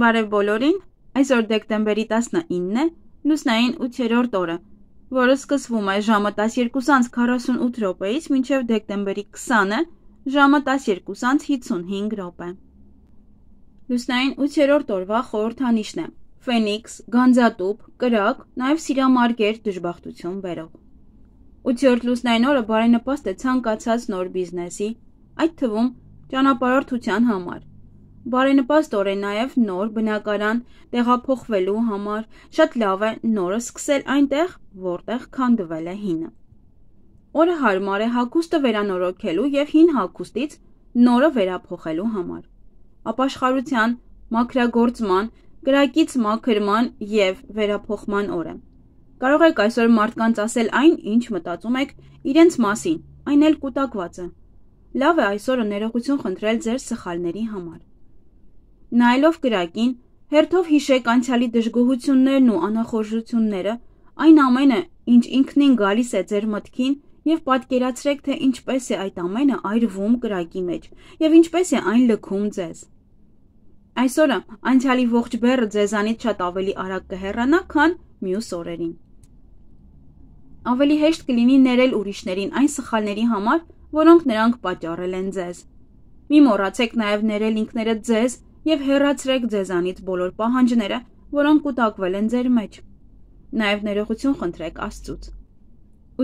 Բարև բոլորին։ Այսօր դեկտեմբերի 19-ն է, լուսնային 8-րդ օրը, որը սկսվում է ժամը 12:48 րոպեից մինչև դեկտեմբերի 20-ը ժամը 12:55 րոպե։ Լուսնային 8-րդ օրվա խորհրդանիշն է. Ֆենիքս, Գանձատուփ, Կրակ, նաև Սիրամարգեր դժբախտություն բերող։ 8-րդ լուսնային օրը բարենպաստ է ցանկացած նոր բիզնեսի, այդ թվում ճանապարհորդության համար Բարենպաստ օր է նաև նոր բնակարան տեղափոխվելու համար։ Շատ լավ է նորը սկսել այնտեղ, որտեղ քանդվել է հինը։ Օրը հարմար է հագուստը վերանորոգելու եւ հին հագուստից նորը վերափոխելու համար։ Ապաշխարության, մաքրագործման, գրակից մաքրման եւ վերափոխման օր է։ Կարող եք այսօր մարդկանց ասել այն, ինչ մտածում եք իրենց մասին, այն էլ կուտակված է։ Լավ է այսօրը ներողություն խնդրել ձեր սխալների համար։ Նայելով կրակին, հերթով հիշեք անցյալի դժգոհություններն ու անախորժությունները, այն ամենը, ինչ ինքնին գալիս է ձեր մտքին, եւ պատկերացրեք, թե ինչպես է այդ ամենը այրվում կրակի մեջ եւ ինչպես է այն լքում ձեզ։ Այսօրը անցյալի ողջ բեռը ձեզանից շատ ավելի արագ կհեռանա, քան մյուս օրերին։ Ավելի հեշտ կլինի ներել ուրիշներին այն սխալների համար, որոնք նրանք պատճառել են ձեզ։ Մի մոռացեք նաև ներել ինքներդ ձեզ եւ հեռացրեք ձեզանից բոլոր պահանջները, որոնք կուտակվել են ձեր մեջ։ Նաեւ ներողություն խնդրեք Աստծուց։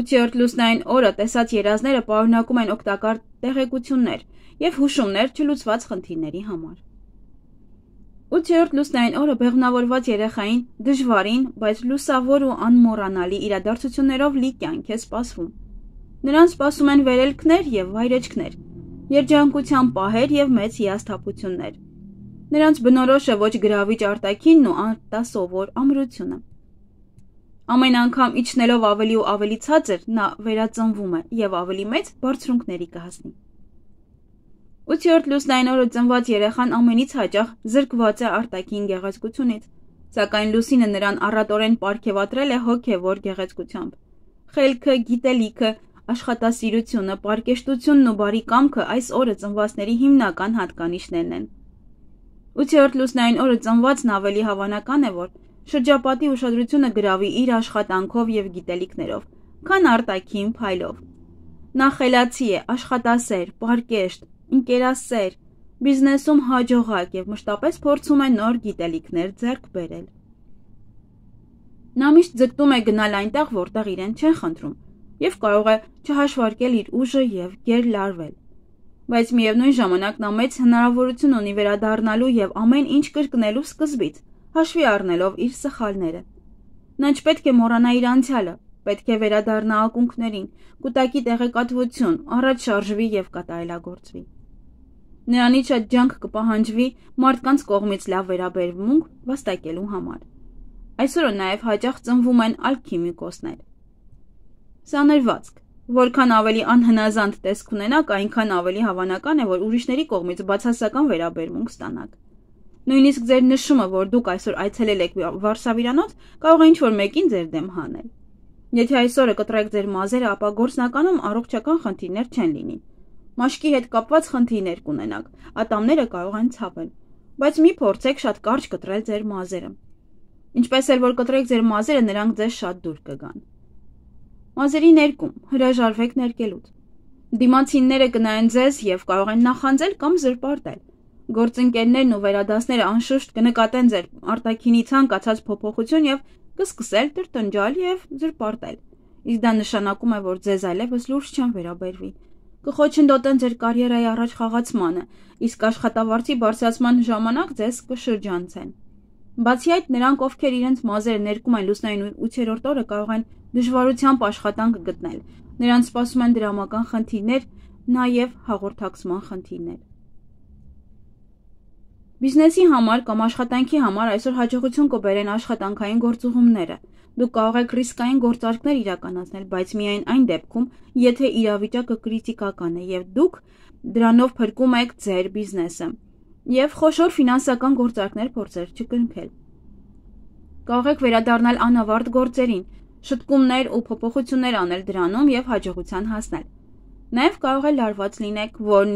8-րդ լուսնային օրը տեսած երազները պարունակում են օգտակար տեղեկություններ եւ հուշումներ չլուծված խնդիրների համար։ 8-րդ լուսնային օրը բեղմնավորված երեխային դժվարին, բայց լուսավոր ու անմոռանալի իրադարձություններով լի կյանք է սպասվում։ Նրան սպասում են վերելքներ եւ վայրեջքներ, երջանկության պահեր եւ մեծ հիասթափություններ։ Նրանց բնորոշ է ոչ գրավիչ արտաքինն ու արտասովոր ամրությունը։ Ամեն անգամ իջնելով ավելի ու ավելի ցածր, նա վերածնվում է եւ ավելի մեծ բարձրունքների կհասնի։ 8-րդ լուսնային օրը ծնված երեխան ամենից հաճախ զրկված է արտաքին գեղեցկությունից, սակայն լուսինը նրան առատորեն ապարգևատրել է հոգեվոր գեղեցկությամբ։ Խելքը, գիտելիքը, աշխատասիրությունը, պարկեշտությունն ու բարի կամքը այս օրը ծնվածների հիմնական հատկանիշներն են։ 8-րդ լուսնային օրը ծնվածն ավելի հավանական է, որ շրջապատի ուշադրությունը գրավի իր աշխատանքով եւ գիտելիքներով, քան արտաքին փայլով։ Նա խելացի է, աշխատասեր, պարկեշտ, ինկերասեր, բիզնեսում հաջողակ եւ մշտապես փորձում է նոր գիտելիքներ ձեռք բերել։ Նա միշտ ձգտում է գնալ այնտեղ, որտեղ իրեն չեն խնդրում, եւ կարող է չհաշվարկել իր ուժը եւ գերլարվել բայց միևնույն ժամանակ նա մեծ հնարավորություն ունի վերադառնալու եւ ամեն ինչ կրկնելու սկզբից, հաշվի առնելով իր սխալները։ Նա չպետք է մոռանա իր անցյալը, պետք է վերադառնա ակունքներին, կուտակի տեղեկատվություն, առաջ շարժվի եւ կատարելագործվի։ Նրանից շատ ջանք կպահանջվի մարդկանց կողմից լավ վերաբերմունք վաստակելու համար։ Այսօր նաև հաճախ ծնվում են ալքիմիկոսներ։ Սաներվածք Որքան ավելի անհնազանդ տեսք ունենաք, այնքան ավելի հավանական է, որ ուրիշների կողմից բացասական վերաբերմունք ստանաք։ Նույնիսկ ձեր նշումը, որ դուք այսօր այցելել եք Վարշավիրանոց, կարող է ինչ-որ մեկին ձեր դեմ հանել։ Եթե այսօրը կտրեք ձեր մազերը, ապա գործնականում առողջական խնդիրներ չեն լինի։ Մաշկի հետ կապված խնդիրներ կունենաք, ատամները կարող են ցավել, բայց մի փորձեք շատ կարճ կտրել ձեր մազերը։ Ինչպես էլ որ կտրեք ձեր մազերը, նրանք ձեզ շատ դուր կգան։ Մազերի ներկում հրաժարվեք ներկելուց։ Դիմացինները կնայեն ձեզ եւ կարող են նախանձել կամ զրպարտել։ Գործընկերներն ու վերադասները անշուշտ կնկատեն ձեր արտաքինի ցանկացած փոփոխություն եւ կսկսել տրտնջալ եւ զրպարտել։ Իսկ դա նշանակում է, որ ձեզ այլևս լուրջ չեն վերաբերվի։ Կխոչընդոտեն ձեր կարիերայի առաջ խաղացմանը, իսկ աշխատավարձի բարձրացման ժամանակ ձեզ կշրջանցեն։ Բացի այդ, նրանք, ովքեր իրենց մազերը ներկում են լուսնային 8-րդ օրը, կարող են դժվարությամբ աշխատանք գտնել։ Նրանց սպասում են դրամական խնդիրներ, նաև հաղորդակցման խնդիրներ։ Բիզնեսի համար կամ աշխատանքի համար այսօր հաջողություն կբերեն աշխատանքային գործուղումները։ Դուք կարող եք ռիսկային գործարքներ իրականացնել, բայց միայն այն դեպքում, եթե իրավիճակը կրիտիկական է եւ դուք դրանով փրկում եք ձեր բիզնեսը եւ խոշոր ֆինանսական գործարքներ փորձեր չկնքել։ Կարող եք վերադառնալ անավարտ գործերին, շտկումներ ու փոփոխություններ անել դրանում եւ հաջողության հասնել։ Նաև կարող է լարված լինեք, որն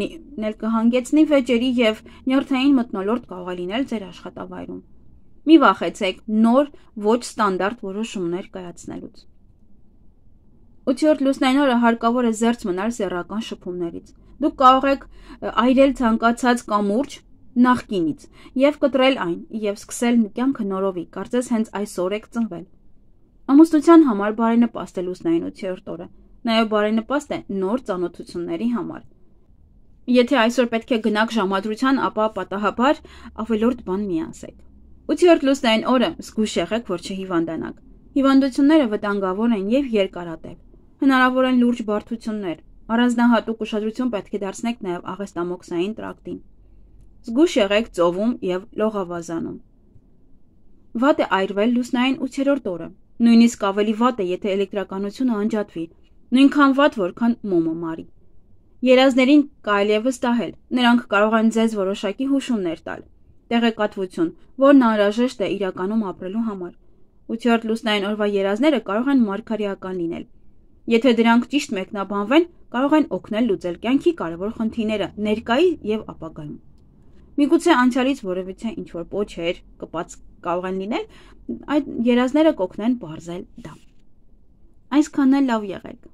էլ կհանգեցնի վեճերի եւ նյարդային մտնոլորտ կարող է լինել ձեր աշխատավայրում։ Մի վախեցեք նոր ոչ ստանդարտ որոշումներ կայացնելուց։ 8-րդ լուսնային օրը հարկավոր է զերծ մնալ սեռական շփումներից։ Դուք կարող եք այրել ցանկացած կամուրջ նախկինից եւ կտրել այն եւ սկսել կյանքը նորովի, կարծես հենց այսօր եք ծնվել։ Ամուսնության համար բարենպաստ է լուսնային 8-րդ օրը։ Նաեւ բարենպաստ է նոր ծանոթությունների համար։ Եթե այսօր պետք է գնաք ժամադրության, ապա պատահաբար ավելորդ բան մի ասեք։ 8-րդ լուսնային օրը զգուշ եղեք, որ չհիվանդանաք։ Հիվանդությունները վտանգավոր են եւ երկարատև։ Հնարավոր են լուրջ բարդություններ։ Առանձնահատուկ ուշադրություն պետք է դարձնեք նաեւ աղեստամոքսային տրակտին։ Զգուշ եղեք ծովում եւ լողավազանում։ Վատ է այրվել լուսնային 8-րդ օրը։ Նույնիսկ ավելի վատ է, եթե էլեկտրականությունը անջատվի։ Նույնքան վատ, որքան մոմը մարի։ Երազներին կարելի է վստահել։ Նրանք կարող են ձեզ որոշակի հուշումներ տալ տեղեկատվություն, որն անհրաժեշտ է իրականում ապրելու համար։ 8-րդ լուսնային օրվա երազները կարող են մարգարեական լինել։ Եթե դրանք ճիշտ մեկնաբանվեն, կարող են օգնել լուծել կյանքի կարևոր խնդիրները ներկայի եւ ապագայում։ Միգուցե անցյալից որևիցե ինչ որ փոչեր կպած կարող են լինել, այդ երազները կօգնեն բարձել դա։ Այսքանն էլ լավ եղեք։